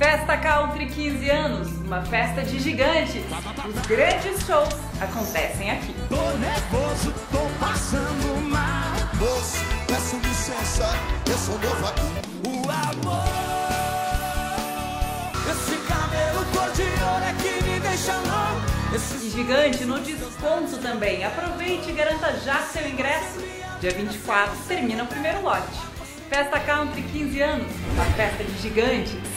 Festa Country 15 anos, uma festa de gigantes. Os grandes shows acontecem aqui. Tô nervoso, tô passando mal. Moço, peço licença, eu sou novo aqui. O amor, esse cabelo cor de ouro é que me deixa louco. Esse E gigante no desconto também. Aproveite e garanta já seu ingresso. Dia 24 termina o primeiro lote. Festa Country 15 anos, uma festa de gigantes.